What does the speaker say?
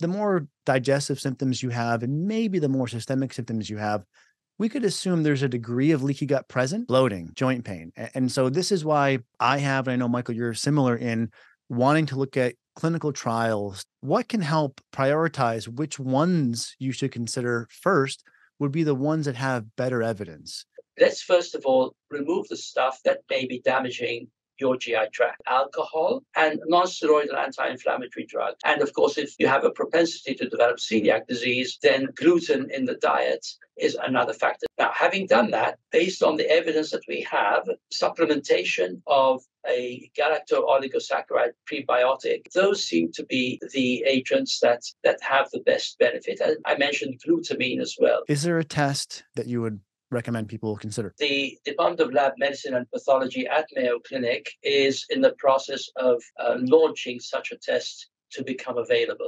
the more digestive symptoms you have, and maybe the more systemic symptoms you have, we could assume there's a degree of leaky gut present, bloating, joint pain. And so this is why I have, and I know, Michael, you're similar in wanting to look at clinical trials. What can help prioritize which ones you should consider first would be the ones that have better evidence? Let's first of all remove the stuff that may be damaging your GI tract, alcohol and non-steroidal anti-inflammatory drugs. And of course, if you have a propensity to develop celiac disease, then gluten in the diet is another factor. Now, having done that, based on the evidence that we have, supplementation of a galacto-oligosaccharide prebiotic, those seem to be the agents that that have the best benefit. And I mentioned glutamine as well. Is there a test that you would recommend people consider? The Department of Lab Medicine and Pathology at Mayo Clinic is in the process of uh, launching such a test to become available.